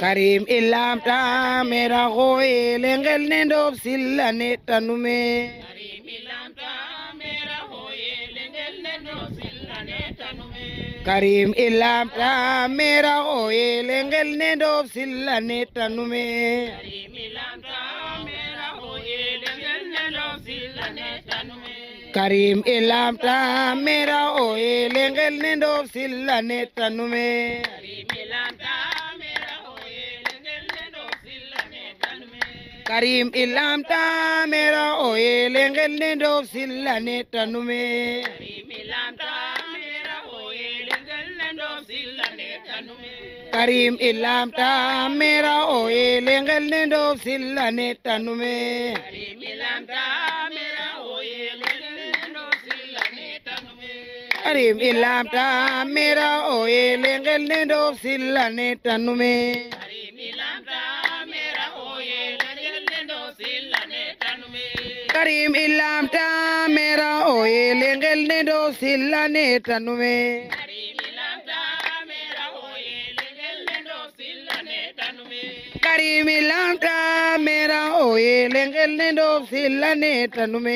karim illam ta mera hoye lengel nendo silla netanume. karim illam ta mera hoye lengel nendo silla ne karim illam ta mera hoye lengel nendo silla ne karim illam ta mera lengel nendo silla karim ta mera lengel nendo silla karim ta karim ilam ta mera oye lengel ne do silla ne tanume karim ilam ta mera oye lengel ne do silla ne tanume karim ilam ta mera oye lengel ne do silla ne tanume karim ilam ta mera oye lengel ne do silla ne tanume karim ilam ta mera oye lengel ne silla ne tanume karim ilam ta karim illam ta mera oye lengel ne do silla ne tanwe karim illam ta mera oye lengel ne do silla ne karim illam mera oye lengel ne do silla ne karim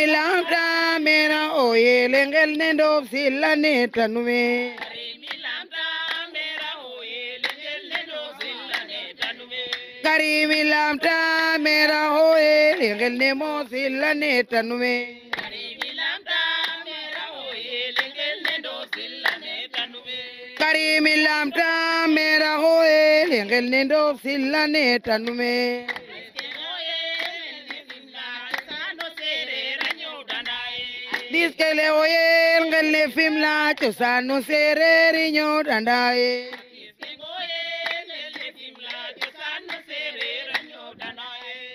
illam mera oye lengel ne do silla ne Kari Milamta Mera Hoye Lengel Nemo Silla Netanwe Kari Milamta Mera Hoye Lengel Nendo Silla Netanwe Diskele Hoye Lengel Nefimla Chosano Serere Nyo Dandaye Diskele Hoye Lengel Nefimla Chosano Serere Nyo Dandaye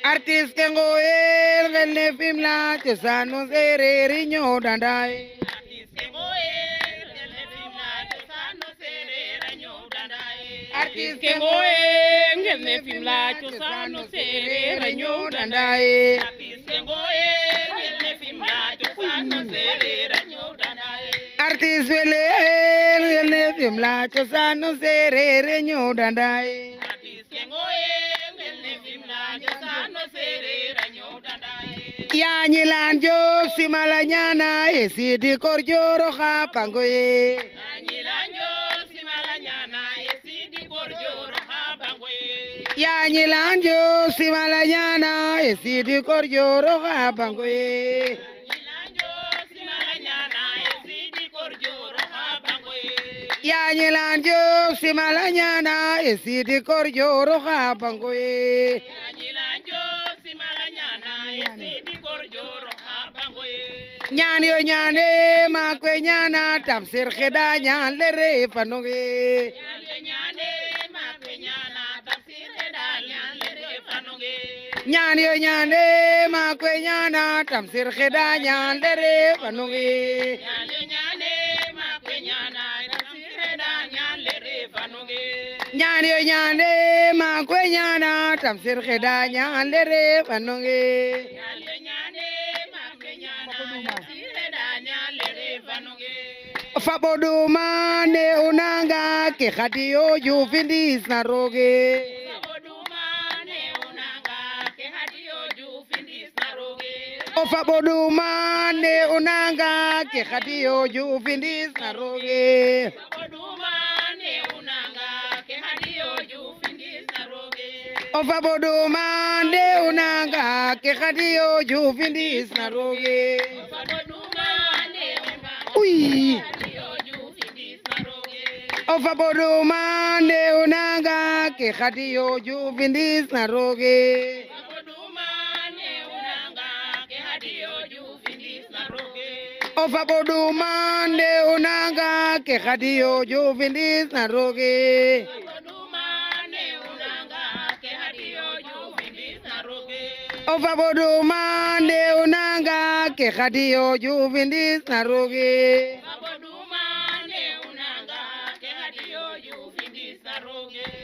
Artistengo el gane fimla tesano sere riño dandai. Artistengo el gane fimla tesano sere riño dandai. Artistengo el gane fimla tesano sere riño dandai. Artistengo el gane fimla tesano sere riño dandai. Artistengo el gane fimla tesano sere riño dandai. Yanyilan jo simalanyana esidi eh, korjoro hapangoye. Yanyilan jo simalanyana esidi eh, korjoro hapangoye. Yanyilan jo simalanyana esidi eh, korjoro hapangoye. Yanyilan jo simalanyana esidi korjoro hapangoye. ñaan yo ñaane maa koy e ñaana Tamsir Xeda ñaan le re fanungi ñaan yo ñaane maa koy e ñaana Tamsir Xeda ñaan le re fanungi ñaan yo ñaane maa koy e ñaana Tamsir Xeda ñaan le re fanungi ñaan yo ñaane maa koy ñaana Tamsir Xeda ñaan le re fanungi ñaan yo ñaane maa koy ñaana Tamsir Xeda ñaan le re fanungi fa bodumane unanga ke khati yo yu findis na roge fa bodumane unanga ke khati yo yu findis na roge ofabodumande unanga ke khati yo yu findis na roge Ofa poruma ne unanga ke khati yo ju vindis na roge. Ofa poruma ne unanga ke khati yo ju vindis Ofa poruma ne unanga ke khati yo ju vindis Ofa poruma ne unanga ke khati yo ju vindis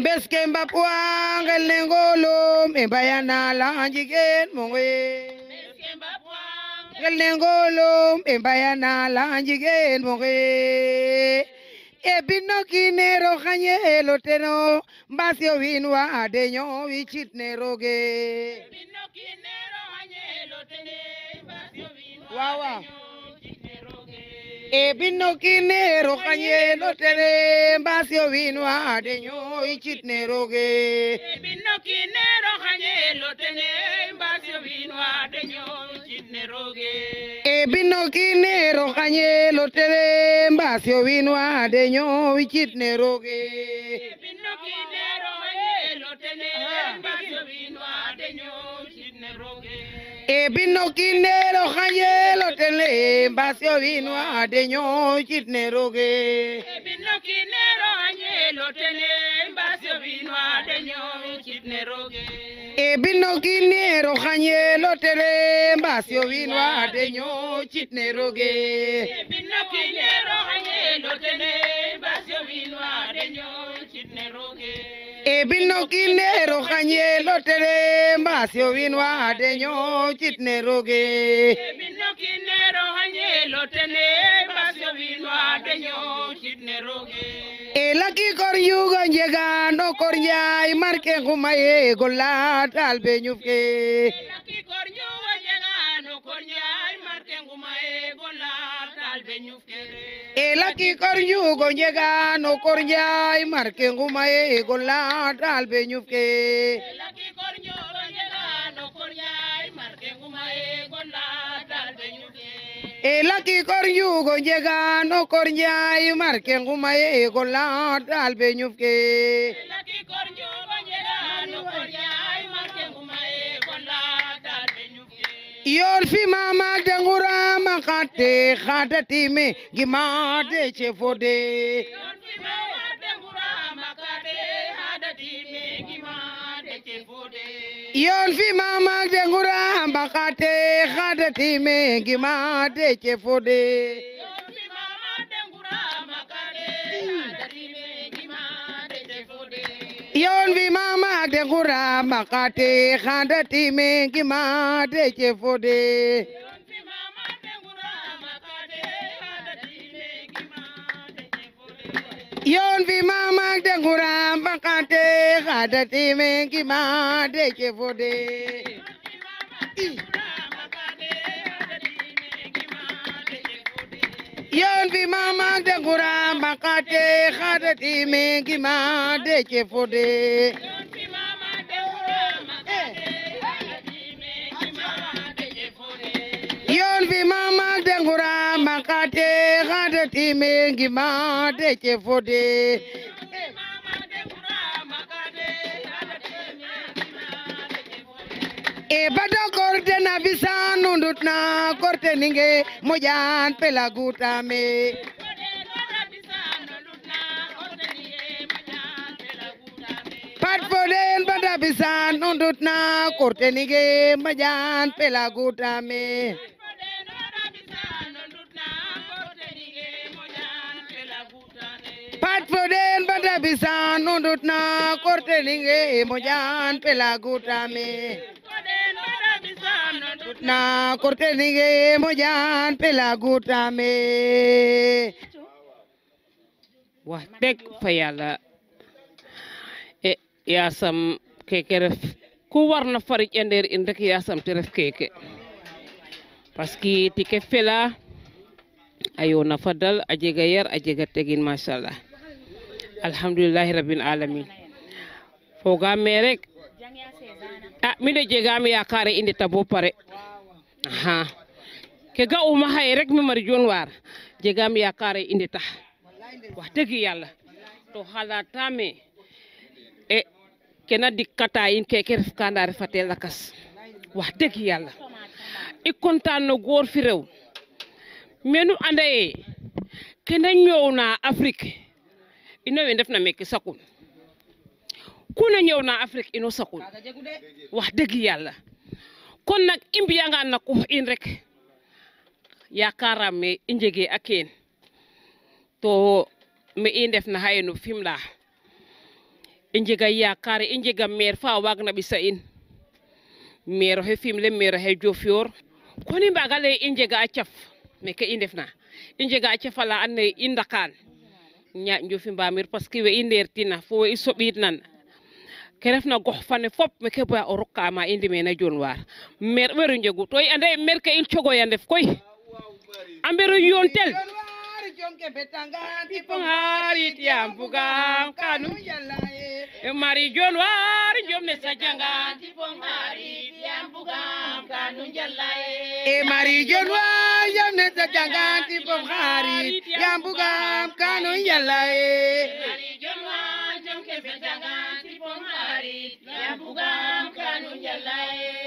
mbeske mbap wangel ne ngolum e bayana la jigen mongoy mbeske mbap ne ngolum e bayana la jigen mongoy e binno kinero khanye eloteno mbasio winwa adenyo wichitne roge binno kinero khanye elotene mbasio winwa ebinokine roganye lotere mbasio vino adeño ichitneroge ebinokine roganye lotene mbasio vino adeño ichitneroge ebinokine roganye lotere mbasio vino adeño ichitneroge e e binno kinneeɗo hayeelo tele mbasio wino ade ñoocitneroge e binno kinneero hayeelo tele mbasio wino ade ñoocitneroge e binno kinneero hayeelo tele tebil no kinero xañelo tere mbasio win wade ñoo citne roge tebil no kinero xañelo tere mbasio win wade ñoo citne roge elaki kor yugo njegano kor njaay marke ngumaye golla talbe ñufke elaki kor elaki kor njugo njegano kor njugo e njegano kor njaay marke ke nguma ye go laat al be ñuf yorfi mama dangurama kate kata time gimate chefode yon fi mama dangurama kate kata time gimate chefode yoon wi mama ak den gura makati xanda time gi ma de ce fode yoon wi mama ak den gura makati xanda time gi ma de ce fode yoon bi ma mag de gura makate xaada ti mengi ma de ce fode yoon bi ma mag de gura makate xaada ti mengi ma de ce fode e bado korte na visa nundut na korte ninge mojan pelagutame patfoden bada visa nundut na korte ninge mojan pelagutame patfoden bada visa nundut na korte ninge mojan pelagutame na kortenige mojan pela gutame wax dëgg fayala e yaasam e keke ref ku warna fari ender e ndeer in rek e te ref keke Paski que tike fela ayo na fadal a jega yar a jega tegin machallah alhamdulilahi rabbil alamin fogaam me rek ya ah, a mi de jegaam tabo pare aha ke ga'uma xaye rek me Marie Dione War jegaam yaakaar e i ndetax wax dëgg yàlla to xalaataam e e ke dikkata in keke ref ka nda refa te lakas wax dëgg yàlla i no goor fi rew menu anda ye ke na ñoowna ino we ndefna meke saqun ku na ñoowna ino saqun wax dëgg yàlla kon nag i mbi'angaan na quf in rek yaakaaram me i njegee a keen to me i ndefna xaye no Fimela i njega yaakaar i njega maire fa waagna ɓisa in maire oxe Fimele maire oxe Diofior kon i mbaaga lay i njega a caf meke i ndefna i njega a caf ala andoona yee i ndaqaan ñaaƭ Njofi Mbamir parce que we i ndeertina fo we i soɓiidnan ke refna gox fane fop meke boya o rokkama indi mena jon war mer ɓeru jegu to ande mer ke il cogoya ndef koy a yontel mari jon war jomne sajangan pipon harit yam bugam kanu jallaye e mari jon war jomne sajangan pipon hari. yam bugam kanu jallaye e mari jon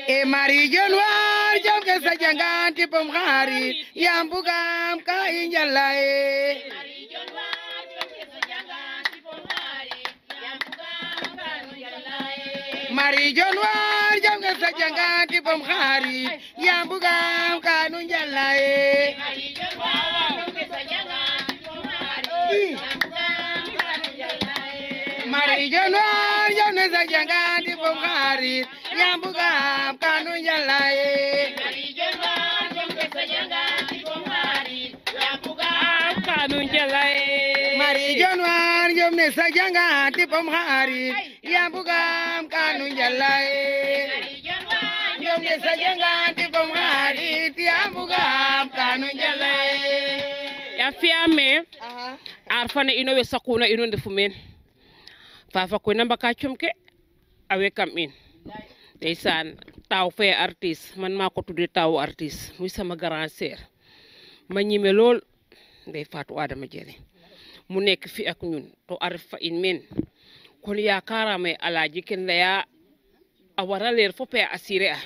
E marijo noir sa jangan ti pom khari yam bugam ka injalai marijo noir jam ke sa jangan ti pom khari yam ka nu jalai marijo noir jam ke sa jangan Ijono ijono sa janga di bongari yambuga kanu yalae. Ijono ijono sa janga di bongari yambuga kanu yalae. Mari ijono ijono sa janga di bongari yambuga kanu yalae. Ijono sa janga di bongari yambuga kanu yalae. arfane ino we sakuna ino ndefumen. fafa ko namba ka chumke awe kam in ndeysaan taw fe artiste man mako ko taw artiste muy sama grand sœur ma ñime lol ndey Fatou Adama Dieng mu nek fi ak ñun to arfa in men kon ya karame alaji ken leya ya awara leer fope a assuré a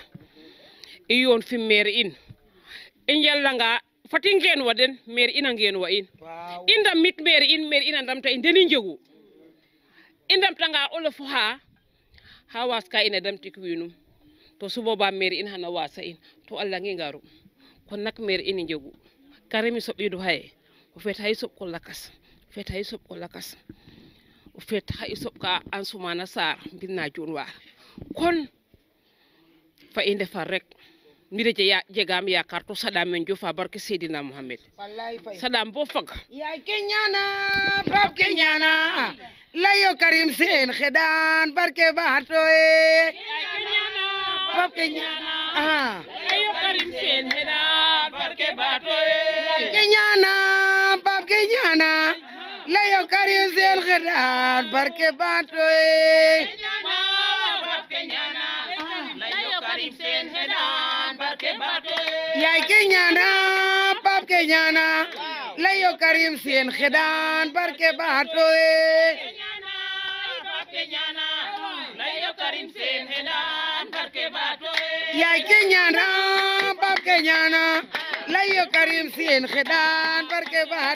i fi maire in i njalanga fati ngeen wa den maire in ngeen wa in inda mit maire in deni njegu indam tanga olof ha ha waska in a damtik to su boobaa maire in hana wasa in to alla ngi ngaru kon nak maire in jogu karemi kare bidu haye o fet xa i ko lakas fet feet xa ko lakas o ka Ansoumana sar binna jun waar kon fa inde fa rek mi de jegaam ya, ya kartu sadam men sadam barke sidina Mohamed sadam bo fag ya kenyana bab kenyana लैयो करीम सेल खेदान बड़े बटो हादान लैयो करीम सेलटो कयां न लैयो करीम सेन खदाने लैयो करीम सेन ख़दान भरके बहर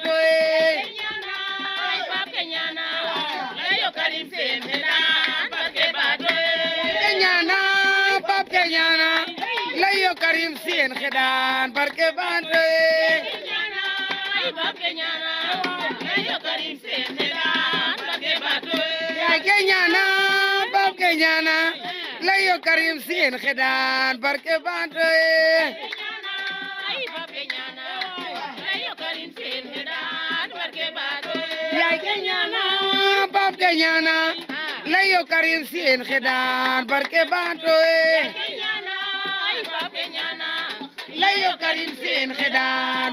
तोए dan barke bande kenyana bab kenyana layo karim sen khedan barke bande bab kenyana layo karim sen khedan barke bande layo karim si en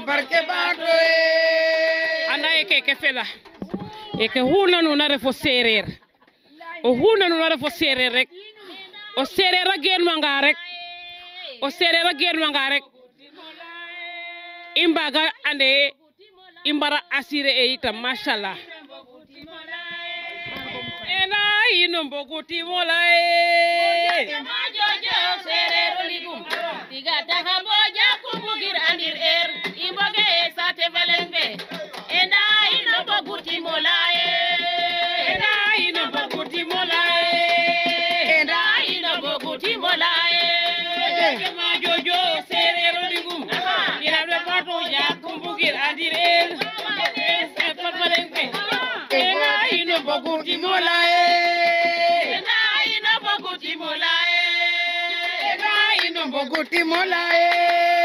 barke ɓaɗo e anda e keke fela e ke xunanuna refo sereer o xunanuna refo sereer rek o sereer a genwanga rek o sereer a genwanga rek i mbaga ande ye i mbara assurer e itam machallah ena ino mbogu timola e tiga taxabo gir andir er iboge sate velenge ena ina boguti molae ena ino boguti molae ena boguti molae kema jojo serero ina do pato ya kumbugir andir er sate velenge ena ena boguti molae ena molae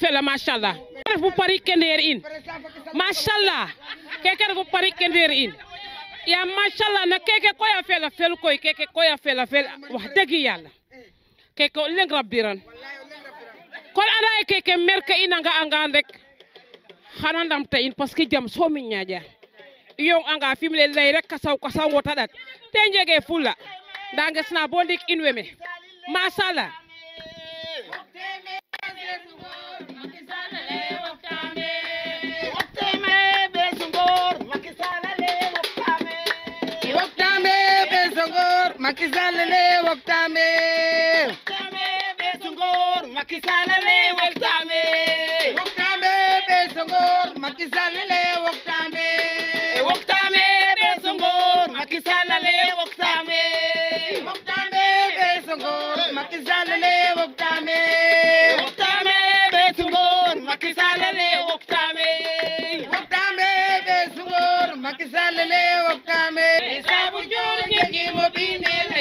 fela machallah kene ref bo parik ke ndeer in machallah keke ref parik ke ndeer in yaam machallah na keke koy a fel fel koy keke koy a fel fel wax dëgg yàlla keke o leng rabbiran kon anda ye keke mer ke in a nga'angaan rek xana ndamta in parce que jam soom i ñaaƴa i yong'anga fim le lay kasaw kasaw wota ɗat te njege fula nda nges bo ndik in weme machallah Makisalele waktame Waktame besungor Makisalele waktame Waktame besungor Makisalele waktame Waktame besungor Makisalele waktame Waktame besungor Makisalele waktame Waktame besungor Makisalele waktame Waktame besungor Makisalele waktame ಮೇಲೆ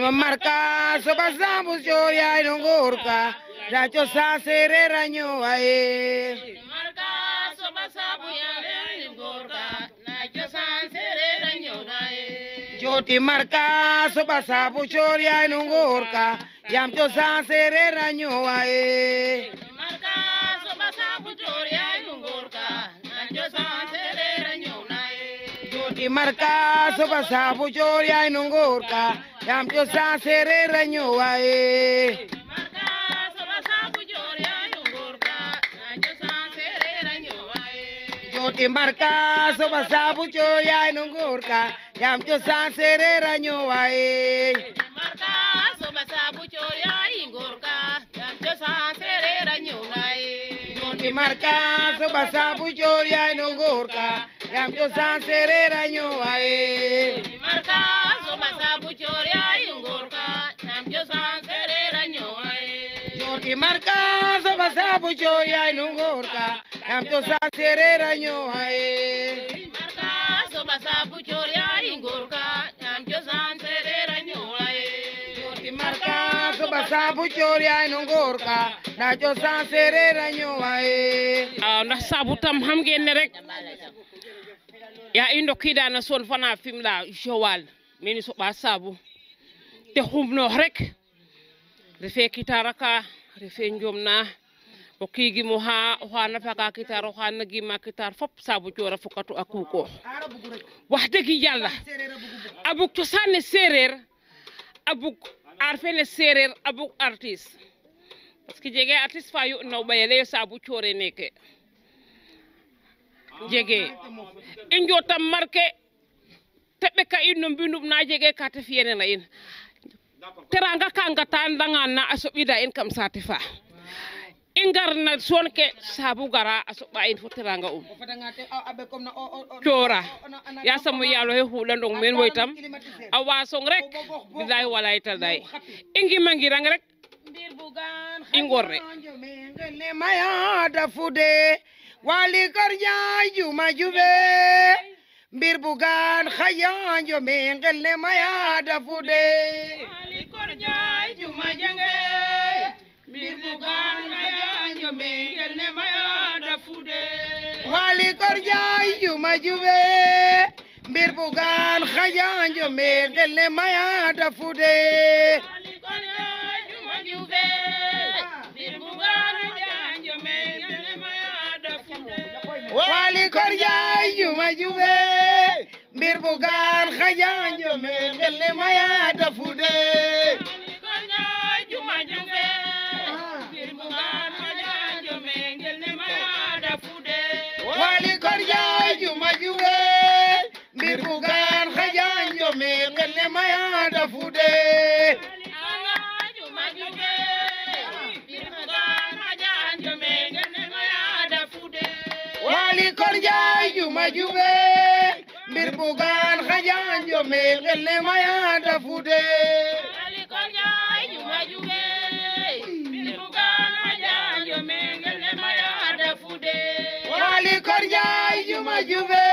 No marcaso pasamos yo ya no gorka. Ya yo sacere raño a él. Marcaso pasamos ya no gorka. Ya yo sacere raño a él. Yo te marcaso pasamos yo ya no gorka. Ya yo sacere raño a él. Marcaso pasamos yo ya no gorka. Ya yo sacere raño a él. Yo te marcaso pasamos yo en un gorca. Yambyo sasere ranyo wae. Timbarka soba sabu cho ya nungurka yam cho san sere ranyo wae. Timbarka soba sabu cho ya ingurka yam cho san sere ranyo wae. Timbarka soba sabu cho ya nungurka yam cho san sere ranyo wae. Timbarka soba sabu cho barka soba saabu cooyaay nu ngóor ka nam to sa séeréer a ñoowaye barka soba saabu cooyaay ngóor ka nam to sa séeréer a ñoowaye barka soba saabu cooyaay nu ngóor ka nam to sa séeréer a ñoowaye ah, waaw ndax saabu tam xam ngeen ne rek yaa i ndokkiida na son fana Fimela Joal meni soɓa saabu te xumnoox rek refee kitaara ka refe njoom na o kiigim oxa oxaana faga kitar oxaana gima kitar fop saabu coora fokatu a kuukoox wax dëgg yàlla a bug cosaan ne séeréer a bug aar fene séeréer a bug artiste parce que jege artiste fa yoɗ na o ɓayele yo saabu coore neeke jege i njootam marqué te ɓeka in no mbinum na jege ka te fi'ene na teranga kanga tan danga na a soɓida in kam saate fa ngarna soon ke saabu a soɓa in fo teranga um coora yasam o yaal oxe xuulandong meen woy tam a waasong rek bilaay walaay talaay i ngimangirang rek i ngor re maya da mbir bu xayaan yo me ngel ne maya dafude ali kor juma jange mbir bugaan xayaan yo me ngel ne maya dafude wali ngir bugaan xajaan jome xel ne maya dafude wali kor jaay juma juwe ngir bugaan xajaan jome xel ne maya dafude wali kor jaay juma juwe bir bugaan xajaan jomeel xel ne mayaata fuute alikor jaay juma juge bir bugaan xajaan jomeel xel ne mayaata fuute alikor jaay juma juge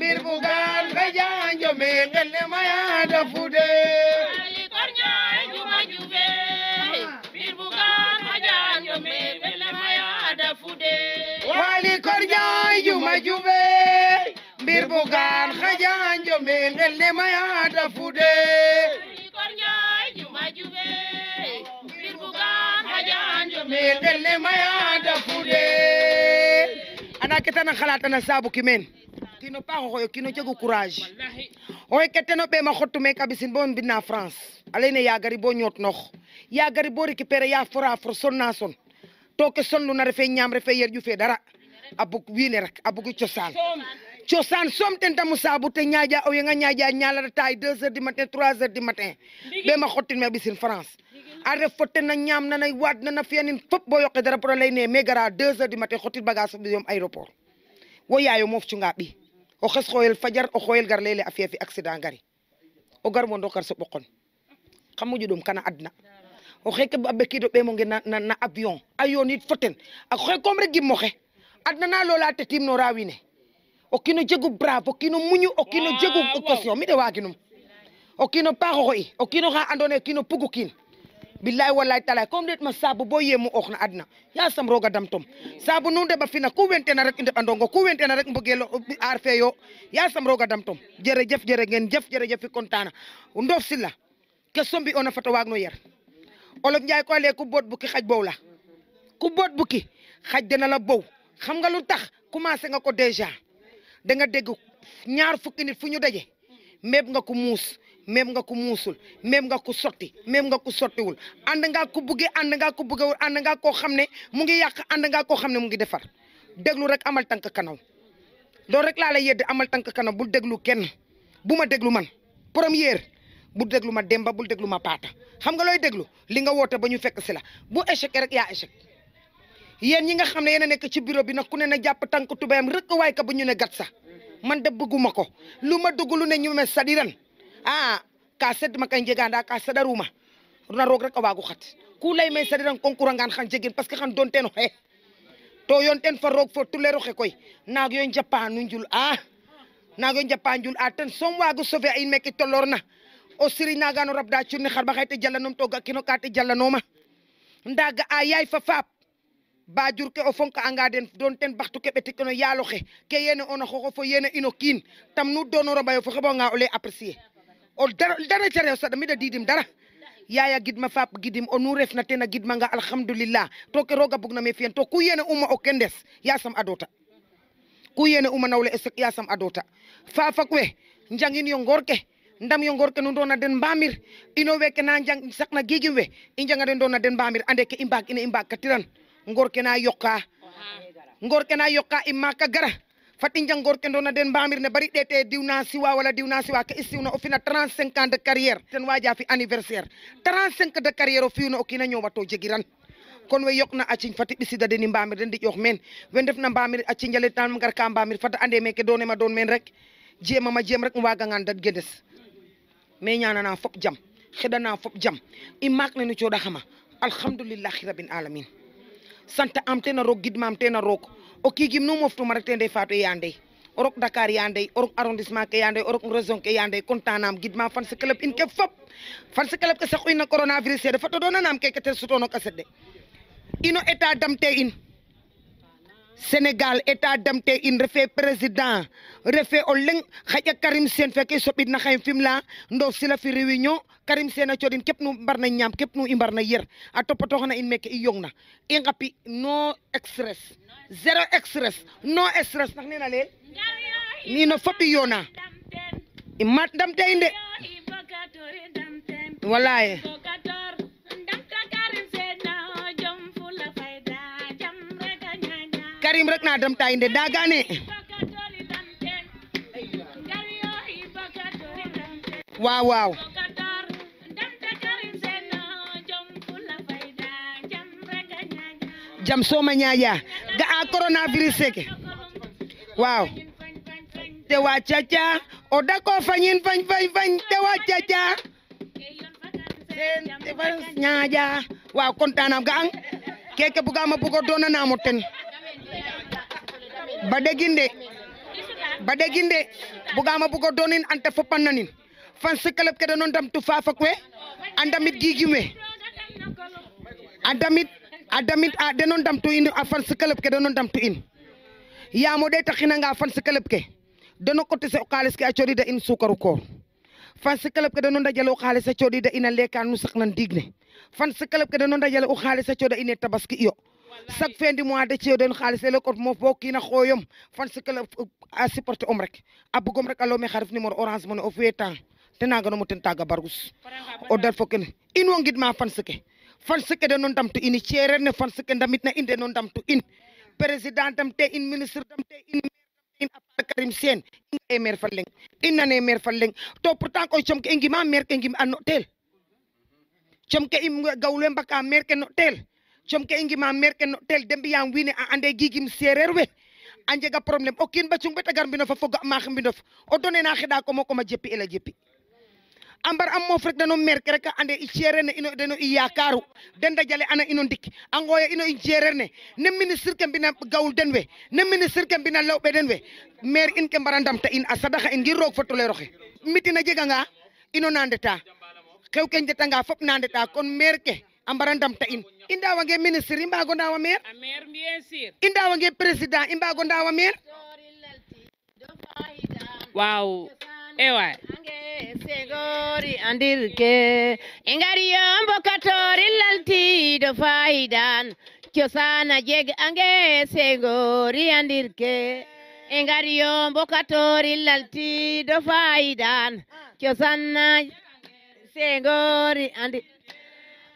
bir bugaan xajaan jomeel xel ne mayaata fuute alikor jaay juma juge bir bugaan xajaan jomeel xel ne mayaata fuute alikor jaay juma juge bugaan xajaan jome ngel ne mayaata fude kino paaxo xoyo kino jegu courage oxe ke ten o ɓeema xottu meek a bo mbina France a leyne yagari bo ñootnoox yagari bo récupérer ya fora for sonna son to ke sonluna refe ñaam refe yerƴu fe dara a bug wiin rek a bugi cosaan cosaan somtenta mo saabu te ñaaja o yenga ñaaja ñalara taay deux heures du matin trois heures du matin ɓe ma xottin me ɓisin france a ref fo ten a ñaam nana waad nana fiyanin fop bo yoqe a wo yaayo moof cunga ɓi o xes xooyel fajar o xooyel gar leyele a fiya fi accident gari o gar wo ndokar soɓo qon xam moƴo ɗom kana adna o xeke a ɓekiid o ɓeemo na avion a yoonit fo a xooy comme rek gim adna na loola te tiim no okino jegu bravo, okino muñu okino jegu occasion mi de waginum okino paxoxo i okino xa andone ye kino pugu kiin billahi wallahi taala comme ndet ma sabu bo yemu oxna adna ya roga dam tom sabu nu ndeba fina ku wentena rek ndeba ndongo ku na rek mbogelo ar fe yo yasam roga dam tom jere jef jere ngeen jef jere jef kontana ndof sila ke sombi ona fata wagno yer olof nyaay ko le ku bot buki xaj bow la ku bot buki xaj dina la bow xam nga commencé nga ko déjà da nga dégg ñaar fukki nit fu ñu daje méb nga ko muus méb nga ku muusul méb nga ko sotti méb nga ko sottiwul ànd ngaa ko buggee ànd ngaa ko buggewul ànd ngaa koo xam ne mu ngi yàq ànd ngaa koo xam ne mu ngi defar déglu rek amal tànk kanam loolu rek laa lay yedd amal tànk kanam bul déglu kenn bu ma déglu man première bul déglu ma Demba bul déglu ma Paata xam nga looy déglu li nga woote ba ñu fekk si la bu échec rek yaa échec. yeen yi nga xamne ne nek ci bureau bi nak ku ne na japp tank tubayam rek way ka bu ñu ne gat sa man de bëgguma ko luma ne ñu me sadiran ah ka sedd ma kay jéganda ka sadaruma na rog rek waagu xat ku lay me sadiran konkurangan xam jegin parce que xam don ten xé to yon ten fa rog fa tuleero xe koy naag yo japanu njul a ah. naag yo japan jul a ah, ten som waagu sauver a in meke na o siri nagano rabda te jallanum to ga kino ka te jalanoma nda ayay ah, fa fap bajur ke o fonka anga den don ten baxtu ke betik ya yalo xe ke yene ono xoxo fo yene ino kin tam nu dono ro bayo fo xebo nga o le apprécier o dara dara Ya sa dami da didim dara yaya gidma fap gidim onu ref na tena gidma nga alhamdulillah to ke roga bugna me fien to ku yene uma o kendes sam adota ku yene umma nawle ya sam adota fa fak we njangin yo ngorke ndam yo ngorke nu dona den bamir. ino weke na njang sakna gigi we injanga den dona den bamir, ande ke imbak ina imbak katiran ngor kena yokka ngor kena yokka imma ka gara fatinja gorke na den bamir ne bari dete diwna siwa wala diwna siwa ke isiwna o fina 35 ans de carrière ten waja fi anniversaire 35 de carrière o fiwna o kina ñoma to jegiran kon we yokna a ciñ fati bisida deni bamir den di yox men we def na bamir a ciñ jale tan ngar ka bamir fata ande meke doone ma don men rek jema ma jem rek waga ngan dat gedes me na fop jam xedana fop jam imak na ni cioda xama alhamdulillah rabbil alamin santa am ten a roog gidmaam ten a roog o kiigim nu moftuma rek ten dey fatou o rok dakar yandey o rok arrondissement ke yandey o rok région ke yandey contentam gidma fan club in ke fop fan club ke saqu in coronavirus fe de fat o keke ten sutoono kaset de ino état damte in Senegal, état damte in refe président refe o leng xaja karim sene na soɓidna fim la ndo sila fi réunion karim sen a cooɗin kep nu mbarna ñam kep nu i yer a xana in meke i yongna i ngapi no stress zero stress no stress nak neena leel ni fop i yona i mat ndamte in darim rek na dem tay dagane Wow wow. jam soma nyaya ga a ah, coronavirus seke wow te wa caca o ko fanyin fany fany fany te wa caca te wa nyaya wa kontanam ga ang keke bugama bugo donanamo ten ಬಡಗಿಂದೆ ಬಡಗಿಂದೆ ಬುಗಾಮ ಬುಗೋ ಡೋನಿನ್ ಅಂತ ಫುಪ್ಪಣ್ಣನಿನ್ ಫನ್ಸ್ andamit andamit ನೊಂಡಂ andamit andamit ಅಂಡಮಿತ್ ಗೀಗಿವೆ ಅಂಡಮಿತ್ ಅಂಡಮಿತ್ ಆ ಡೆನೊಂಡಂ ಟು ಇನ್ ಆ ಫನ್ಸ್ ಕ್ಲಬ್ ಕೆಡ ನೊಂಡಂ ಟು ಇನ್ yaamo de ah, ya taxinanga se club ke dono ko tese xaliss ke a da in sukaru fan se club ke dono dajalo xaliss a da ina lekka nu saxnan digne se club ke dono o xaliss a da in e tabaski yo sak fin du mois ci yow den xaliss ele ko mo bokki na xoyom fan si kala a supporter om rek a rek alo me xarif numéro orange mo ofu etan fuye temps te mo ten taga bargus o dal fo kene in wo ma fan si ke fan si ke de non ndamtu ini ci rene fan si ke ndamit na in non in president dam te in ministre dam te in in karim sen in maire fa leng in nane maire fa leng to pourtant ko com ke i ngima mer ke ngim a hotel tel ke im gawle mbaka mer ke no jom ke ingima merken no tel dembi yam wine a ande gigim serer we a njega probléme o kiin ɓacung ɓet a gar a foga maax mbindof o done na xeɗa komo kom a jepi el a jepi a mbar a moof rek deno merke rek a ande i sereer ne ino deno i yakaru den da ana ino ndik a ngooya ino i sereer ne ne ministre ke mbina gawul den we ne ministre ke mbina lawɓe den we maire in ke mbara ndamta in a sadaxa in ngir roog fo toleroxe mitin a ambara damta in i minister nge ministre i mbago ndawa maire i ndawa nge président i mbago ndawa maire waw ewa segori andirke e ngari yombokatori do faidan kiosana jeg ange segori andirke e ngari yombokatori do faidan kiosana segori andir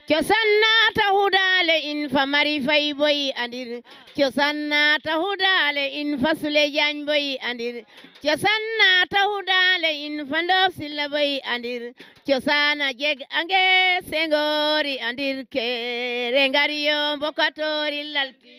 kesannata hudaale in famari fay boyi andir kesannata hudaale in fasule jañ boyi andir kesannata hudaale in fandof silla boyi andir kesana jeg ange sengori andir kere ngariyo mbokatori lalpi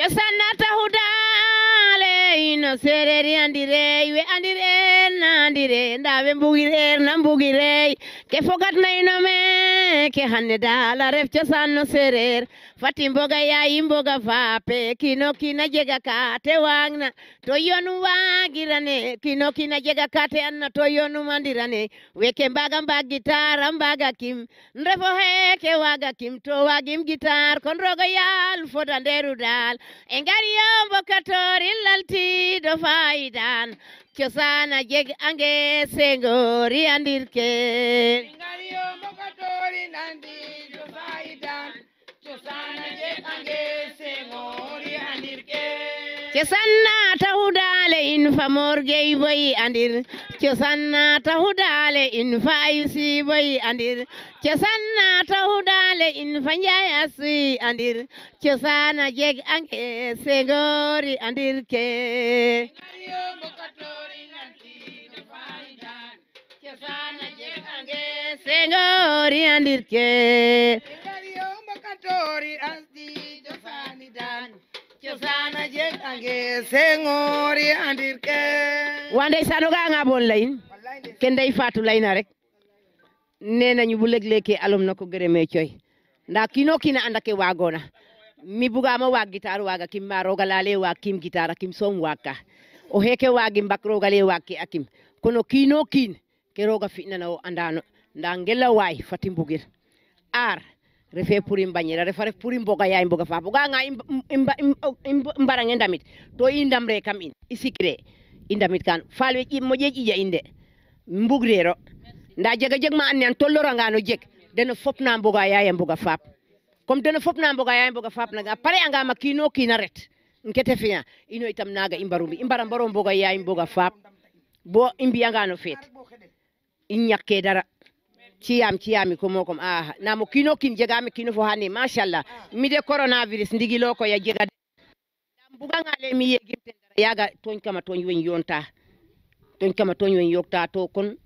kesannata hudaale male ino sereri andirey we andire na andire nda we mbugirer na mbugirey ke fokat na ino me ke hanne dala ref cosan no serer fati mboga yayi mboga fape kino kina jega kate te wagna to yonu wagirane kino kina jega kate te anna to yonu mandirane weke mbaga mba gitara mbaga kim nrefo he ke waga kim to wagim gitar kon rogo yal foda engari yombo katoril lalti do faidan, cosana jeg ange sengori andirke ngariyo mokatori nandi do faidan, cosana jeg ange sengori andirke ce sanna ta hudale in famorgey boyi andir ce sanna ta hudale in fa ayusi boyi andir ce sanna ta hudale in fa jay asi andir ce sana jeg anke segori andir ke segori andir ke chesana jetangesengori andirke wande sanoga nga bon line ken day fatu line rek nena ñu bu leg leke alum nako gereme choy nda kino kina andake wagona mi bugama wa gitar waga kim ma roga lale wa kim gitar kim som waka o heke wagi mbak roga le waki akim kono kino kin ke roga fitnana o andano nda ngela way fatimbugir ar refe pour refa refare pour imboga ya imboga fa boga nga imba imbara ngenda mit to indam ndamre kam in isikre indam mit kan falwe ji mo jeji ja inde mbugrero nda jega jeg ma annen nga no jeg deno na mboga ya ya mboga fa comme deno na mboga ya mboga fa naga pare anga makino kina ret nkete fiya ino itam naga imbarumbi imbara mbaro mboga ya mboga fa bo anga no fet inyakke dara ciyam ciyami ko mokom aha namo kino kin jegami kino fo hande ah. mi de coronavirus ndigilo ko ya jega ngale mi yegimte yaga toñ kama toñ wen yonta toñ kama toñ wen yokta to kon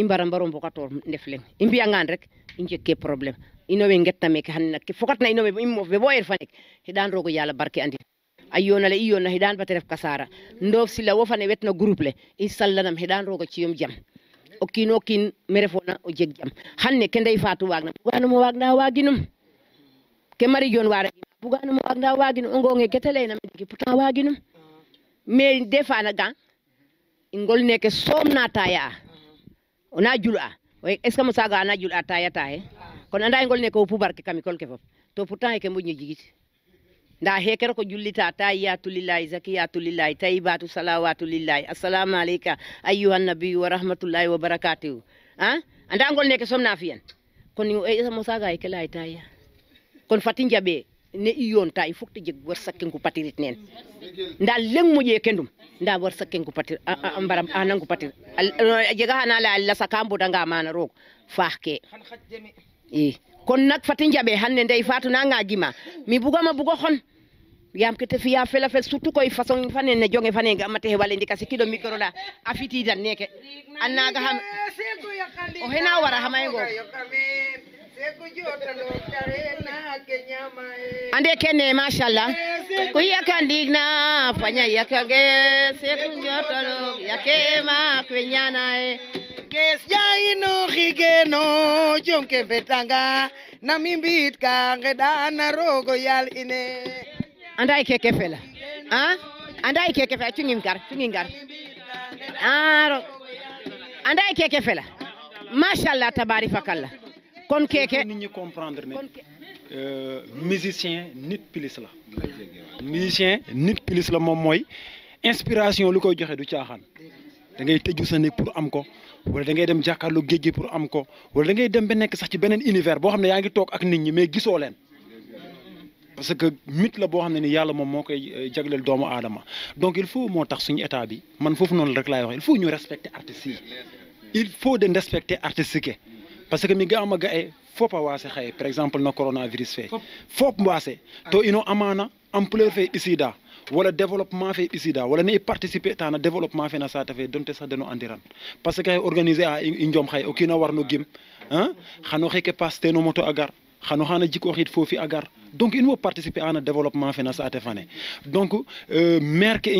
imbara mbaro mbokator ndefleng ngan rek injekke problème inowe meke ke fokat na fokatna inowe immo be boyer fanek hidan rogo yalla barke andi ayyonale na hidan bateref kasara ndof sila wofane wetno groupe le isallanam hidan rogo ciyum jam o kiin o kiin me refoona o jeg jam xanne ke ndey Fatou waag na buganum o waag nda waaginum ke mari Dione waag na buganum o waag nda waaginum o ngoonge ke ta layna me pourtant waaginum mais des fois naga in ngol neke soom na taaya o na jul'a est ce que mo saaga ana jul'a taaya taxe kon anda ye ngol neke xupu barke kamikol ke fop to pourtant e ke moƴna jigit nda he kero ko jullita tayyatu lillahi zakiyatu lillahi tayyibatu salawatu lillahi assalamu alayka ayyuhan nabiyyu wa rahmatullahi wa barakatuh ha ah? anda ngol neke somna fiyan kon e eh, eh, mo saga e kala tayya kon fatin jabe ne iyon ta il faut jeg war sakken patirit nen nda leng mo je kendum nda war sakken patir ambaram anan ko patir eh, jega hana la la sakambo mana rog fahke e kon nak fati njabe hande ndey fatu na gima mi bugama bugo xon yam te fiya fela fel surtout koy façon fane ne jonge fane gama mate wala ndika sikkiɗo micro la a fitidan neke an naga xam o hena wara go ande kene machallah ko yaka ndigna faña yakage ku jotalo yakema kweñanae Yes, nit comprendre euh, musicien nit pilis la musicien nit pilis la inspiration lu joxe du sa pour am wala da ngay dem jakarlo géej pour am ko wala da ngay dem ba nek sax ci benen univers bo xam ne yaa ngi ak nit ñi mais gisoo leen parce que mit la bo xam ni yalla mom mo koy euh, jagleel doomu aadama donc il faut moo tax suñu état bi man fofu non rek lay wax il faut ñu respecter artiste yi il faut de respecter artiste yi parce que mi ga ama ga ne faut pas par exemple le coronavirus fee fof waase ah. to ino amana ampleur ici isida wala développement fait ici, wala Voilà, participer tana développement faut na sax andiran parce que organisé a xaye hein? moto agar. xano xana fofi donc il participer ana développement financier, na Il donc euh, maire ke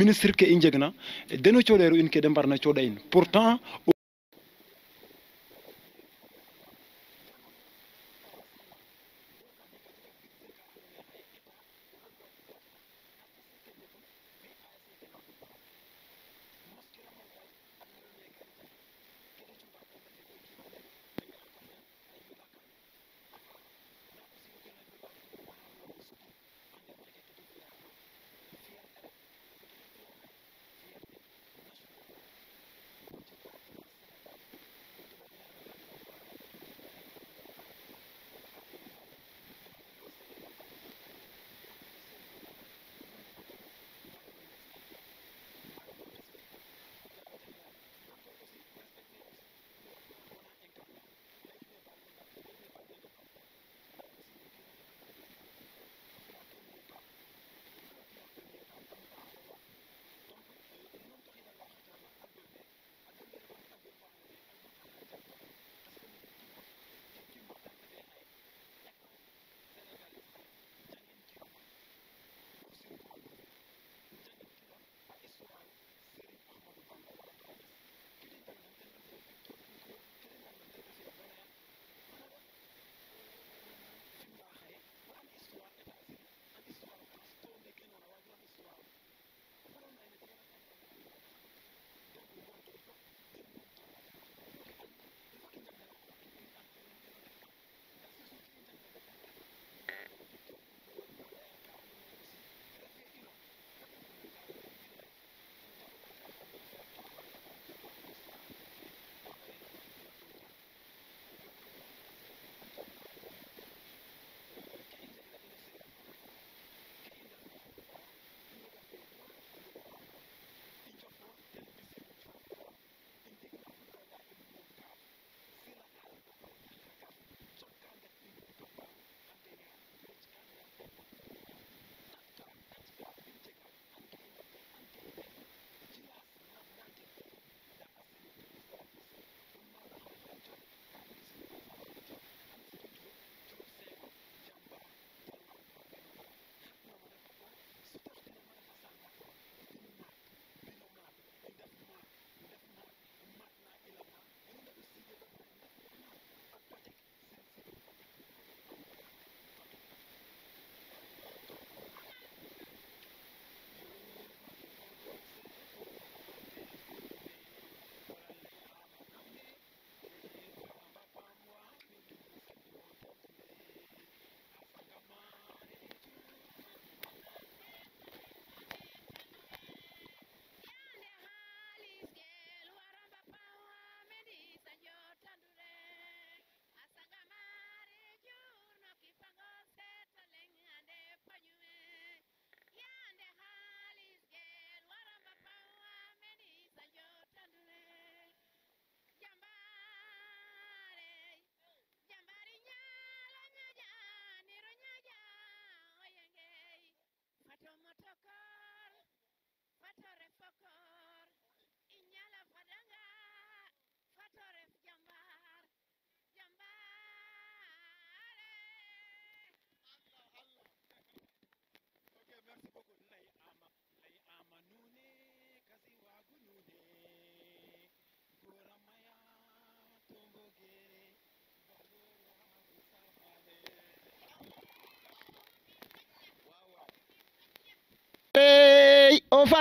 ministre ke i deno une pourtant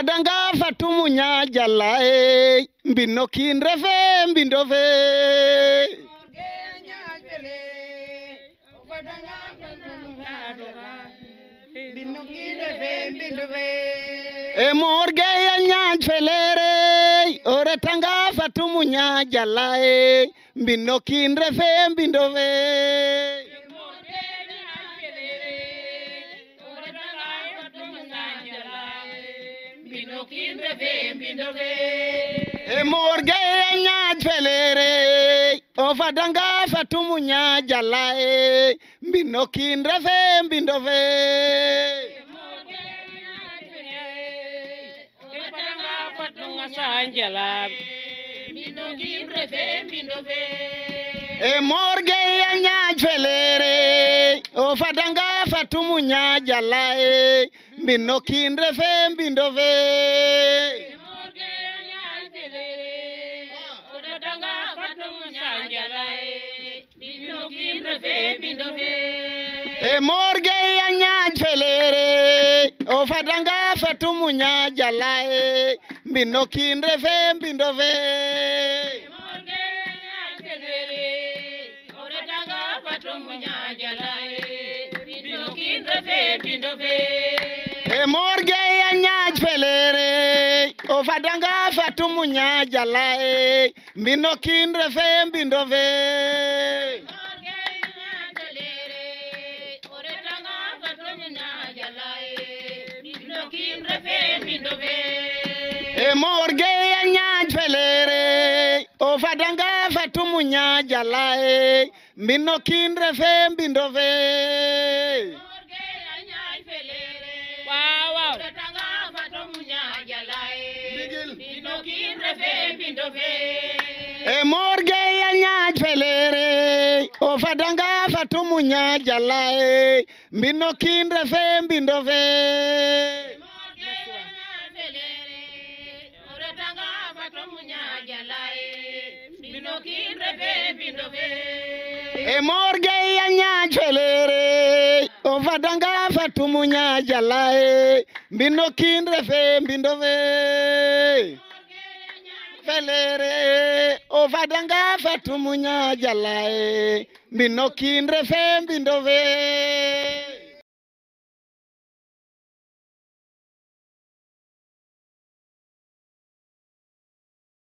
kadanga fatumunya jalae eh, mbino kinrefe mbindove emorge eh, yanyaj felere ore tanga fatumunya jalae eh, mbino kinrefe mbindove emorge e nya chelere ofadanga fatumu nya jalae mbino kinde ve mbindo ve emorge nya chelere ofadanga fatumu nya jalae mbino kinde ve mbindo ve, mbino kinre ve, mbindo ve. e morgey a ñaañ feleere o fadanga fatumu ñaa jala e mbino kiinre fe mbindo fe e morgey a ñaañ Emorge o fadanga fatumu ñaa jala e mbino kiinre fe fe morge ya nyaj felere o fadanga fatumu nyaja lae mbino kindre fe mbindo fe Wow, e morge ya nyaj felere o fadanga fatumu nyaja lae mbino kindre fe mbindo e fe e morgey anya jolere o fadanga fatumunya jalae mbino kindre fe mbindove felere o fadanga fatumunya jalae mbino kindre fe mbindove